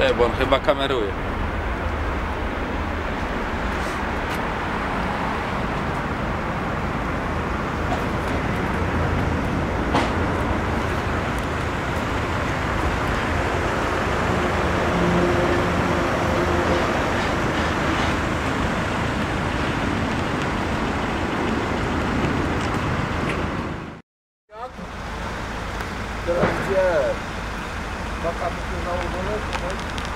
Nie, bo on chyba kameruje. Teraz gdzie? Só para não usar o volante,